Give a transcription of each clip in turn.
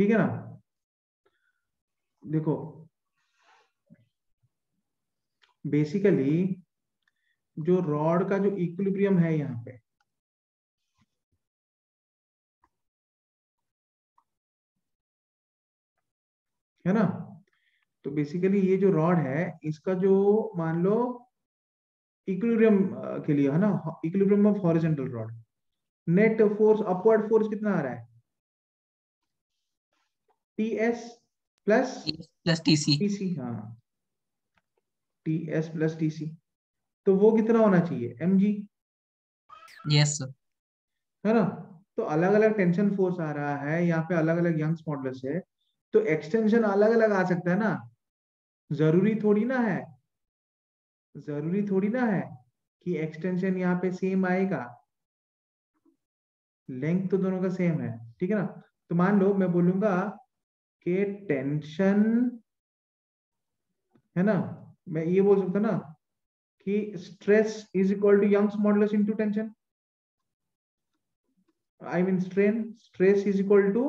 ठीक है ना? देखो बेसिकली जो रॉड का जो इक्विलिब्रियम है यहाँ पे, है ना? तो बेसिकली ये जो रॉड है, इसका जो मान लो इक्विलिब्रियम के लिए, है ना? Equilibrium of horizontal rod net force upward force कितना आ रहा है? T S plus plus TC TC हाँ। टी एस प्लस टीसी तो वो कितना होना चाहिए? एम जी यस है ना? तो अलग अलग टेंशन फोर्स आ रहा है यहाँ पे अलग अलग यंग्स मॉडल्स है। तो एक्सटेंशन अलग अलग आ सकता है ना? ज़रूरी थोड़ी ना है। ज़रूरी थोड़ी ना है कि एक्सटेंशन यहाँ पे सेम आएगा। लेंथ तो दोनों का सेम है ठीक है ना? तो मान लो मैं बोलूँगा कि टेंशन है ना? मैं ये बोल सकता ना कि stress is equal to Young's modulus into tension I mean strain stress is equal to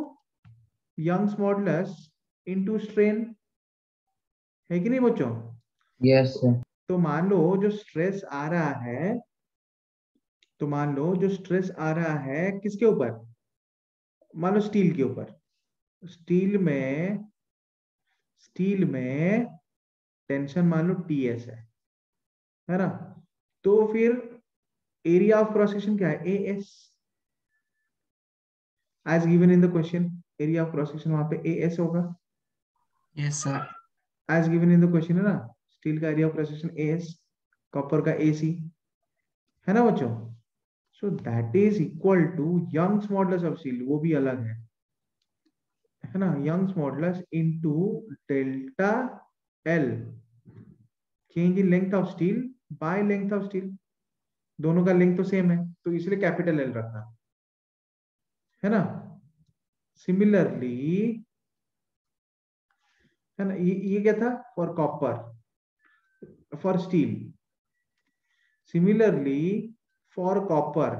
Young's modulus into strain है कि नहीं बच्चों? यस सर तो मान लो जो स्ट्रेस आ रहा है तो मान लो जो स्ट्रेस आ रहा है किसके ऊपर? मान लो स्टील के ऊपर. स्टील में स्टील में टेंशन मान लो टी एस है है ना? तो फिर एरिया ऑफ़ क्रॉस सेक्शन क्या है? A S as given in the question area of cross section वहाँ पे ए एस होगा। Yes sir as given in the question है ना? स्टील का area of cross section A S copper का A C है ना बच्चों? So that is equal to Young's modulus of steel वो भी अलग है। है ना Young's modulus into delta L change in length of steel by length of steel दोनों का लेंथ तो सेम है तो इसलिए कैपिटल एल रखना। है ना? सिमिलरली है ना, ये ये क्या था? For copper for steel similarly for copper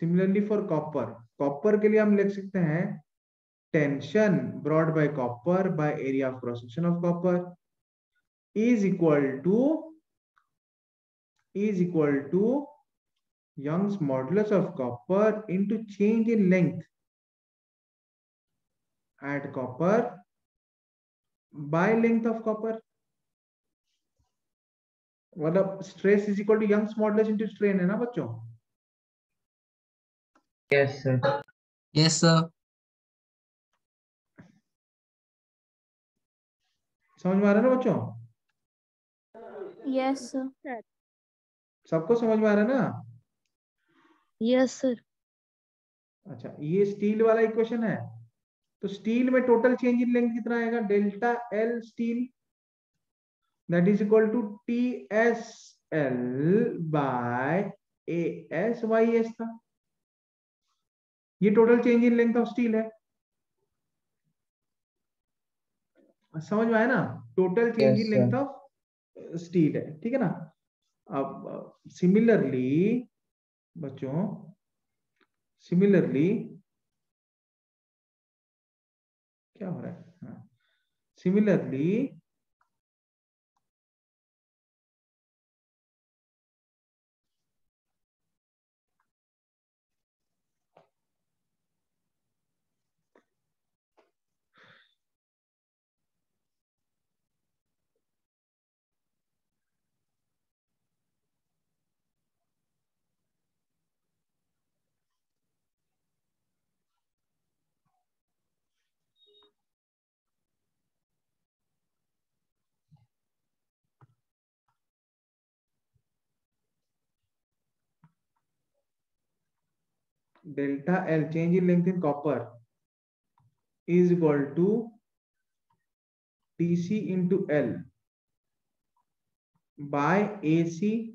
similarly for copper copper के लिए हम लिख सकते हैं tension broad by copper by area of cross section of copper is equal to is equal to Young's model of copper into change in length at copper by length of copper मतलब stress is equal to Young's model into strain है ना बच्चों? Yes sir yes sir समझ में आ रहा है ना बच्चों? यस सर सबको समझ में आ रहा है ना? यस सर अच्छा ये स्टील वाला इक्वेशन है। तो स्टील में टोटल चेंज इन लेंथ कितना आएगा? Delta L steel that is equal to T S L by A S Y S था। ये total change in length of steel है। समझ में आया ना? Total change in length of steel है ठीक है ना? अब सिमिलरली बच्चों सिमिलरली क्या हो रहा है? हाँ। Similarly delta L change in length in copper is equal to TC into L by AC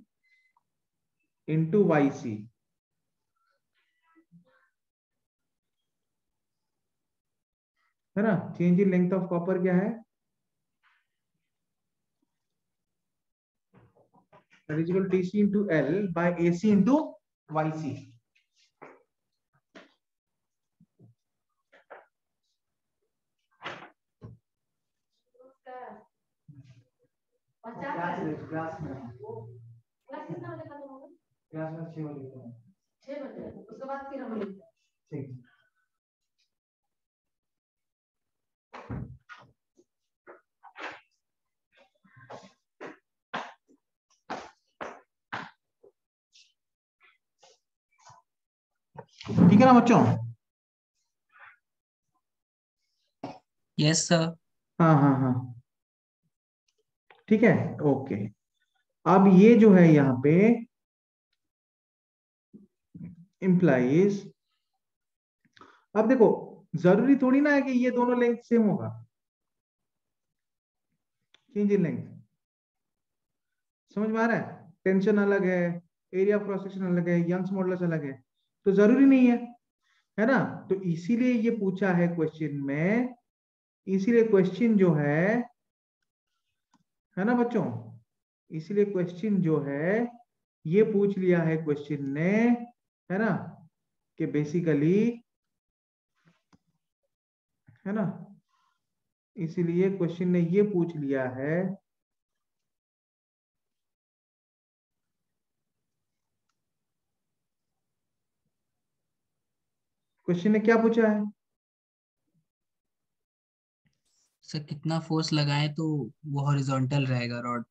into YC. है ना change in length of copper क्या है that is equal to TC into L by AC into class में class में class में छह बजे छह बजे उसके बाद फिर हम हैं ठीक ठीक है ना बच्चों? यस सर हाँ हाँ हाँ। ठीक है? ओके अब ये जो है यहाँ पे इम्प्लाइज अब देखो, ज़रूरी थोड़ी ना है कि ये दोनों लेंथ सेम होगा। चेंज इन लेंथ समझ में आ रहा है? टेंशन अलग है एरिया ऑफ़ अलग है यंग्स मॉडल्स अलग है। तो ज़रूरी नहीं है है ना? तो इसीलिए ये पूछा है क्वेश्चन में, इसीलिए क्वेश्चन जो है है ना बच्चों? इसलिए क्वेश्चन जो है, ये पूछ लिया है क्वेश्चन ने, है ना? कि बेसिकली है ना? इसलिए क्वेश्चन ने ये पूछ लिया है क्वेश्चन ने क्या पूछा है? सर कितना फोर्स लगाए तो वो हॉरिजॉन्टल रहेगा रॉड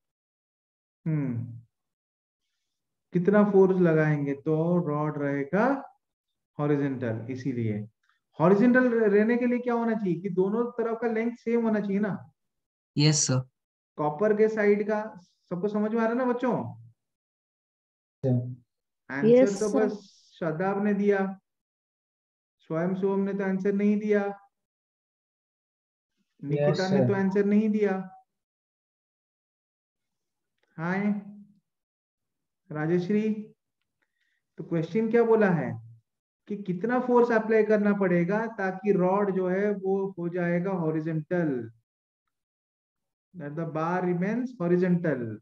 हम्म। कितना फोर्स लगाएँगे तो रॉड रहेगा हॉरिजेंटल इसीलिए। हॉरिजेंटल रहने के लिए क्या होना चाहिए कि दोनों तरफ़ का लेंथ सेम होना चाहिए ना? यस सर कॉपर के साइड का सबको समझ में आ रहा है ना बच्चों? आंसर Yes, तो बस शदाब ने दिया। स्वयं शुभम ने तो आंसर नहीं दिया। निकिता ने तो आंसर नहीं दिया। हाय राजेश्री तो क्वेश्चन क्या बोला है? कि कितना फोर्स अप्लाई करना पड़ेगा ताकि रॉड जो है वो हो जाएगा horizontal the bar remains horizontal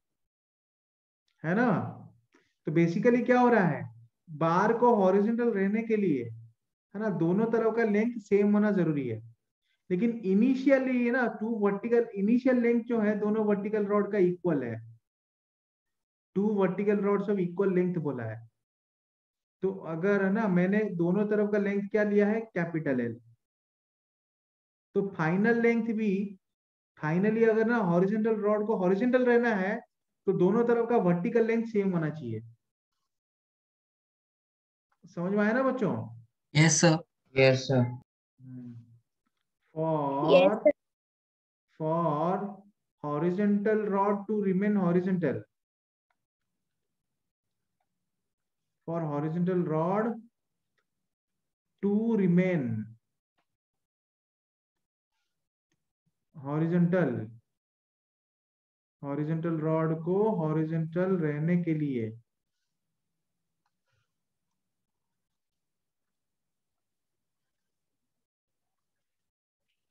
है ना? तो बेसिकली क्या हो रहा है? बार को हॉरिजेंटल रहने के लिए है ना दोनों तरफ़ का लेंथ सेम होना ज़रूरी है। लेकिन इनिशियली ना टू वर्टिकल इनिशियल लेंथ जो है दोनों वर्टिकल रॉड का इक्वल है। Two vertical rods of equal length बोला है। तो अगर है ना मैंने दोनों तरफ़ का लेंथ क्या लिया है? कैपिटल एल तो फाइनल लेंथ भी फाइनली अगर ना हॉरिजेंटल रॉड को हॉरिजेंटल रहना है तो दोनों तरफ़ का वर्टिकल लेंथ सेम होना चाहिए। समझ में आया ना बच्चों? Yes sir Yes, sir. For Yes, sir. for horizontal rod to remain horizontal for horizontal rod to remain horizontal horizontal rod को horizontal रहने के लिए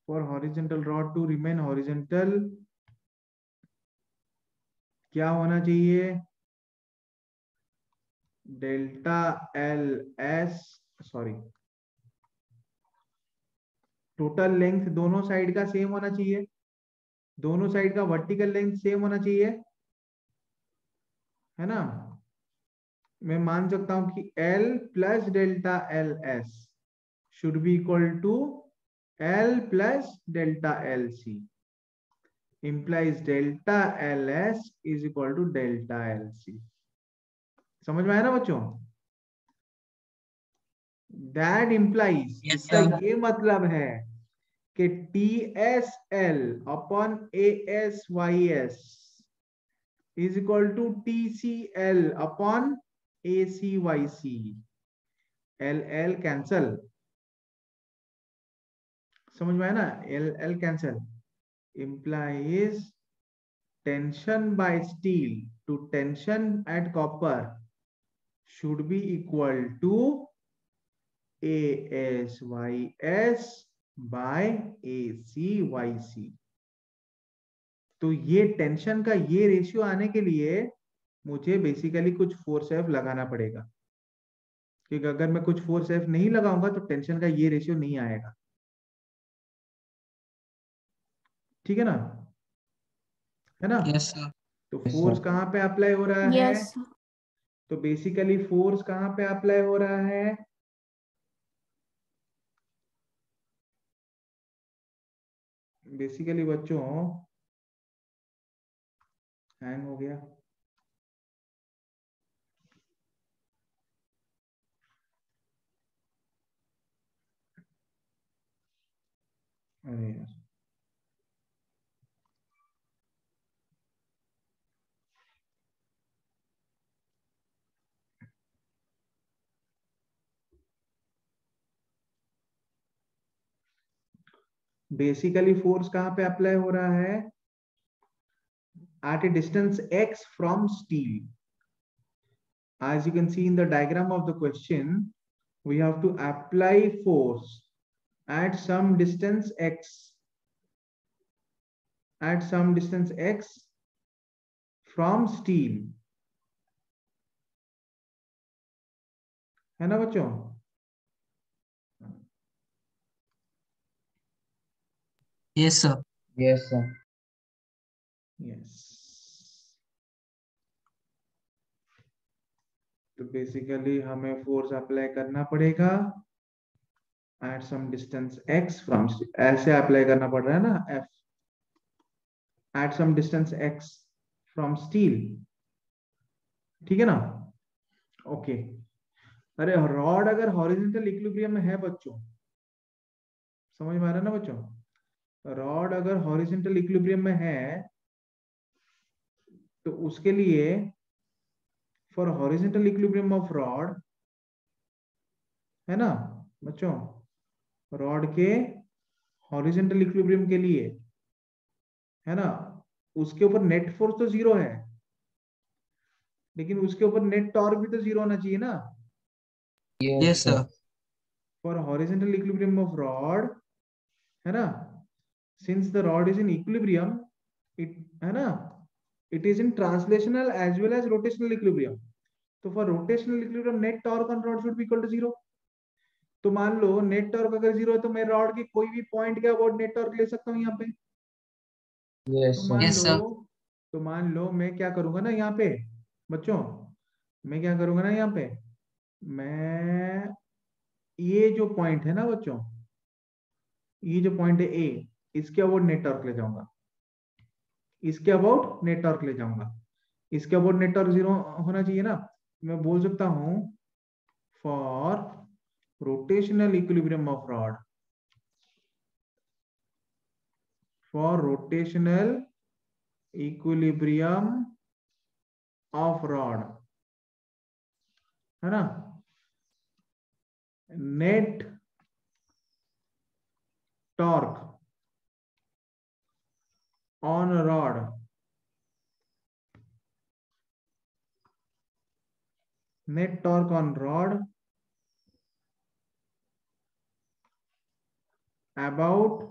for horizontal rod to remain horizontal. क्या होना चाहिए? Delta L S sorry total length दोनों side का same होना चाहिए। दोनों साइड का वर्टिकल लेंथ सेम होना चाहिए। है ना? मैं मान सकता हूँ कि L plus delta L S should be equal to L plus delta LC implies delta LS is equal to delta LC. समझ में आया ना बच्चों? दैट Yes, इसका ये मतलब है कि T S L upon A S Y S is equal to T C L upon A C Y C L L cancel समझ में आया ना? L L cancel implies implies tension by steel to tension at copper should be equal to ASYS by ACYC तो ये tension का ये ratio आने के लिए मुझे बेसिकली कुछ फोर्स एफ़ लगाना पड़ेगा। क्योंकि अगर मैं कुछ फोर्स एफ़ नहीं लगाऊँगा तो टेंशन का ये रेशियो नहीं आएगा। ठीक है ना? है ना? यस सर तो फोर्स. कहाँ पे अप्लाई हो रहा है? Yes. तो बेसिकली फोर्स कहाँ पे अप्लाई हो रहा है? बेसिकली बच्चों हैंग हो गया। अरे यार। बेसिकली फोर्स कहाँ पे अप्लाई हो रहा है at a distance x from steel as you can see in the diagram of the question we have to apply force at some distance x at some distance x from steel है ना बच्चों Yes, sir. Yes, sir. yes तो basically हमें force apply करना पड़ेगा at some distance x from ऐसे apply करना पड़ रहा है ना f at some distance x from steel ठीक है ना ओके okay. अरे रॉड अगर हॉरिजॉन्टल इक्विलिब्रियम में है बच्चों समझ में आ रहा है ना बच्चों रॉड अगर हॉरिजेंटल इक्विलिब्रियम में है तो उसके लिए for horizontal equilibrium of rod है ना बच्चों? रॉड के हॉरिजॉन्टल इक्विलिब्रियम के लिए है ना? उसके ऊपर नेट फोर्स तो ज़ीरो है लेकिन उसके ऊपर नेट टॉर्क भी तो ज़ीरो होना चाहिए ना? Yes, sir. for horizontal equilibrium of rod है ना? Since the rod is in equilibrium it है ना it is in translational as well as rotational equilibrium तो for rotational equilibrium net torque on rod should be equal to zero तो मान लो net torque अगर zero है तो मैं रॉड के कोई भी पॉइंट के अबाउट नेट टॉर्क ले सकता हूँ यहाँ पे Yes, तो sir. मान Yes, लो तो मान लो मैं क्या करूँगा ना यहाँ पे बच्चों मैं क्या करूँगा ना यहाँ पे मैं ये जो पॉइंट है ना बच्चों ये जो पॉइंट है ए इसके अबाउट नेटवर्क ले जाऊँगा। इसके अबाउट नेटवर्क ले जाऊँगा। इसके अबाउट नेटवर्क ज़ीरो होना चाहिए ना? मैं बोल सकता हूँ for rotational equilibrium of rod for rotational equilibrium of rod है ना? Net torque on a rod net torque on rod about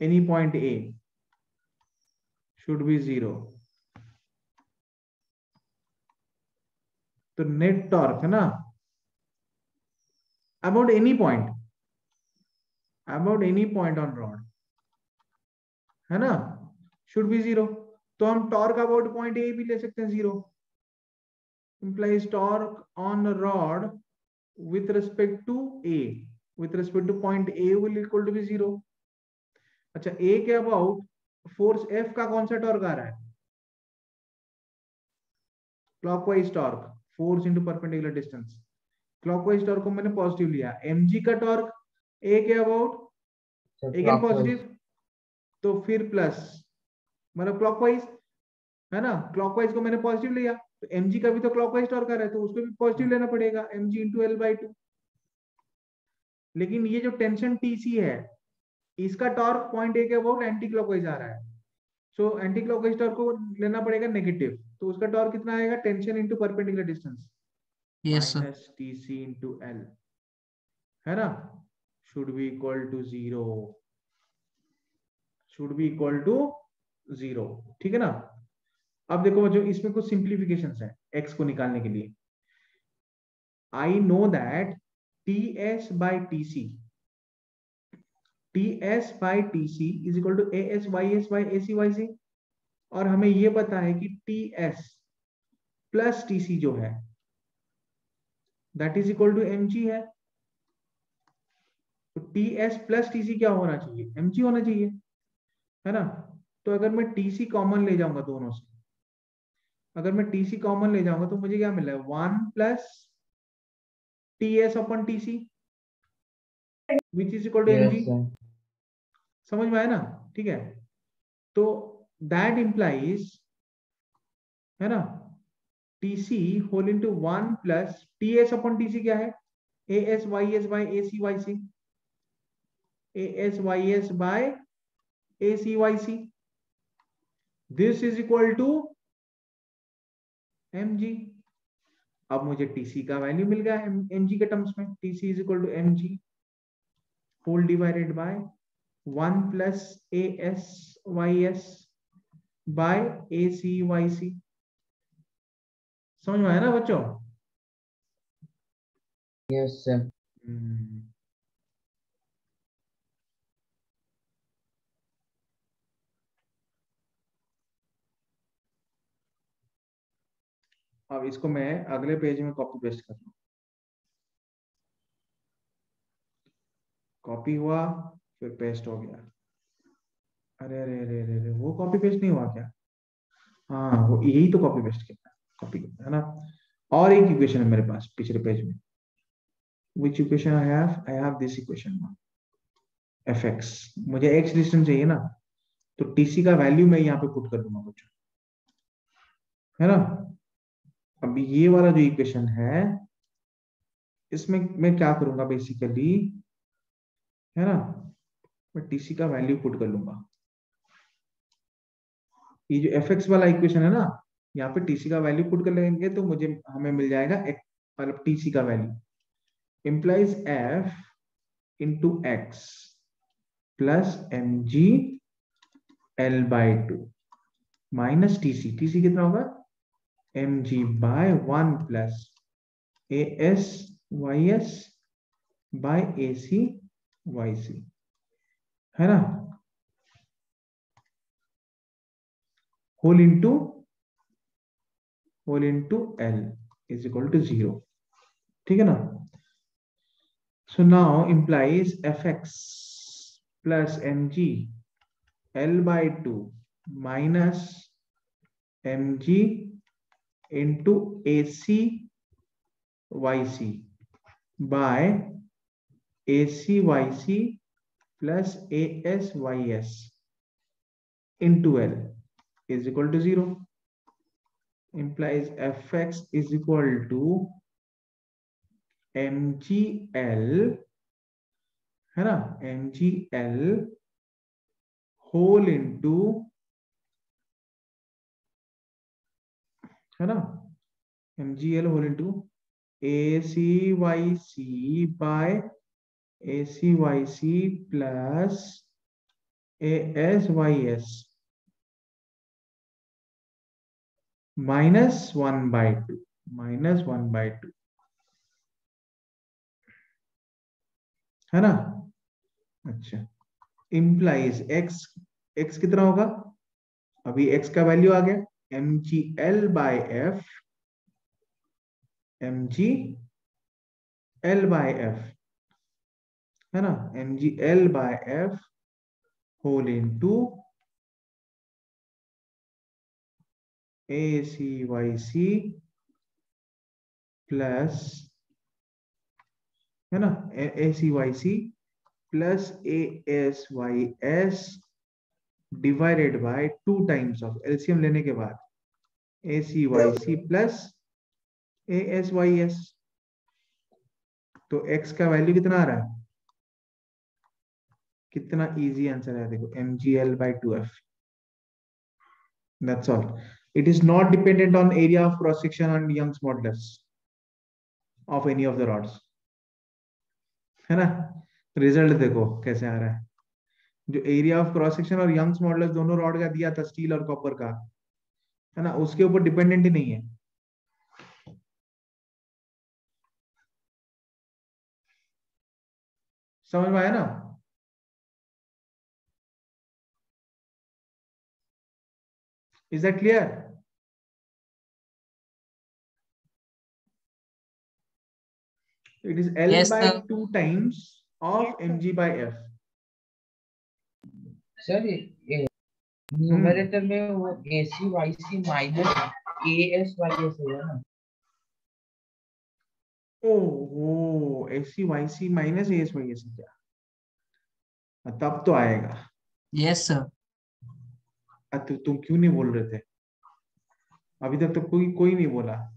any point A should be zero. तो नेट टॉर्क है no about any point about any point on rod है ना? Should be zero तो हम torque about point A भी ले सकते हैं zero implies torque on a rod with respect to a. With respect to point a will equal to be zero. अच्छा a के अबाउट फोर्स f का कौन सा टॉर्क आ रहा है? Clockwise torque force into perpendicular distance clockwise torque को मैंने पॉजिटिव लिया। Mg का टॉर्क a के अबाउट अगेन पॉजिटिव तो फिर प्लस मतलब क्लॉकवाइज है ना? क्लॉकवाइज को मैंने पॉजिटिव लिया तो mg का भी तो क्लॉकवाइज टॉर्क आ रहा है तो उसको भी पॉजिटिव लेना पड़ेगा mg into L by two लेकिन ये जो टेंशन टीसी है इसका टॉर्क पॉइंट ए के अबाउट एंटी क्लॉकवाइज आ रहा है। सो एंटी क्लॉकवाइज टॉर्क को लेना पड़ेगा नेगेटिव तो उसका टॉर्क कितना आएगा? Tension into perpendicular distance Yes, sir. TC into L. है ना? Should be equal to zero. Should be equal to zero, ठीक है ना? अब देखो बच्चों इसमें कुछ सिंप्लीफिकेशन है एक्स को निकालने के लिए। I know that TS by TC TS by TC S equal to AS YS by AC YC और हमें यह पता है कि टी एस प्लस टीसी जो है that is equal to M G है। टी एस प्लस टीसी क्या होना चाहिए? एम जी होना चाहिए। है ना? तो अगर मैं टीसी कॉमन ले जाऊँगा दोनों से अगर मैं टीसी कॉमन ले जाऊँगा तो मुझे क्या मिल है? One plus T S upon T C which is equal to M G समझ में आया ना? ठीक है? तो दैट इंप्लाइज है ना? TC whole into one plus T S upon TC क्या है? A S Y S by A C Y C A S Y S by C Y C this is equal to M G अब मुझे TC का value मिल गया जी के terms में. TC is equal to M G whole divided by one plus A S Y S by A C Y C समझ में आया ना बच्चों? Yes, sir. अब इसको मैं अगले पेज में कॉपी पेस्ट कर रहा कॉपी हुआ, फिर पेस्ट हो गया। अरे अरे अरे अरे अरे, वो कॉपी पेस्ट नहीं हुआ क्या? हाँ वो यही तो कॉपी पेस्ट किया कॉपी है ना? और एक इक्वेशन है मेरे पास पिछले पेज में। Which equation I have? I have this equation now. fx मुझे x डिस्टेंस चाहिए ना तो टीसी का वैल्यू मैं यहाँ पे पुट कर दूँगा, बच्चों। है ना? अब ये वाला जो इक्वेशन है, इसमें मैं क्या करूँगा बेसिकली है ना? मैं tc का वैल्यू पुट कर लूँगा। ये जो fx वाला इक्वेशन है ना, यहाँ पे टीसी का वैल्यू पुट कर लेंगे तो मुझे, हमें मिल जाएगा मतलब टीसी का value implies f into x plus mg l by 2 minus tc tc कितना होगा? mg by 1 plus as ys by ac yc है ना? Whole into whole into l is equal to zero ठीक है ना? So now implies F X plus M G L by two minus M G into ACYC by ACYC plus ASYS into L is equal to 0 implies fx is equal to mgl है mgl whole into है ना? M G L whole into A C Y C by A C Y C plus A S Y S minus one by two minus one by two है ना? अच्छा। Implies x x कितना होगा? अभी x का value आ गया। M G L by F M G L by F है ना? M G L by F whole into A C Y C plus है ना? A C Y C plus A S Y S divided by two times of LCM लेने के बाद A C Y C plus A S Y S तो X का value कितना आ रहा है? कितना इजी आंसर है देखो M G L by two F that's all it is not dependent on area of cross section and Young's modulus of any of the rods. है ना? रिज़ल्ट देखो कैसे आ रहा है। जो एरिया ऑफ़ क्रॉस सेक्शन और यंग्स मॉडल्स दोनों रॉड का दिया था स्टील और कॉपर का है ना उसके ऊपर डिपेंडेंट ही नहीं है समझ में आया ना is that clear It is L Yes, by sir. 2 times of Yes, sir. mg by f. Sir numerator में वो A C Y C minus A S Y S होगा ना? ओहो S C Y C minus A S Y S क्या? हाँ, तब तो आएगा। यस सर अ, तु, तुम क्यों नहीं बोल रहे थे? अभी तक तो कोई कोई नहीं बोला।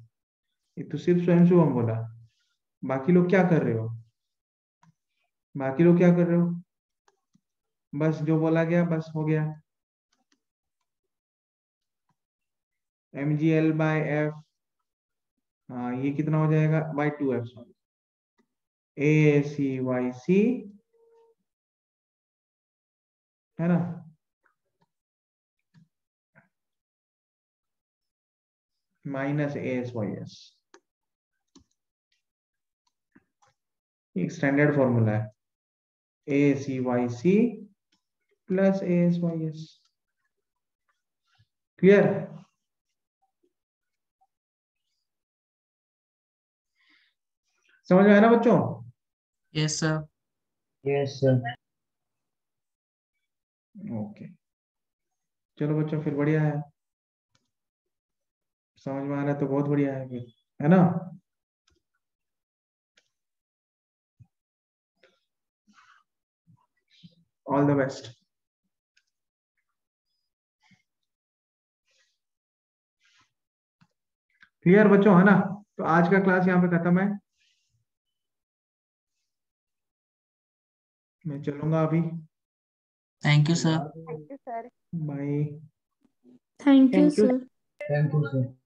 ये तो सिर्फ़ स्वयं शुभम बोला। बाकी लोग क्या कर रहे हो? बाकी लोग क्या कर रहे हो? बस जो बोला गया, बस हो गया। M G L by F हाँ ये कितना हो जाएगा? By two F sorry A C Y C है ना? Minus A S Y S एक स्टैंडर्ड फॉर्मूला है। A C Y C plus A S Y S clear समझ में आया ना बच्चों? Yes sir yes sir okay चलो बच्चों फिर बढ़िया है। समझ में आ रहा है तो बहुत बढ़िया है फिर है ना? ऑल द बेस्ट क्लियर बच्चों है ना? तो आज का क्लास यहाँ पे खत्म है। मैं चलूँगा अभी। Thank you sir thank you sir bye thank you sir thank you sir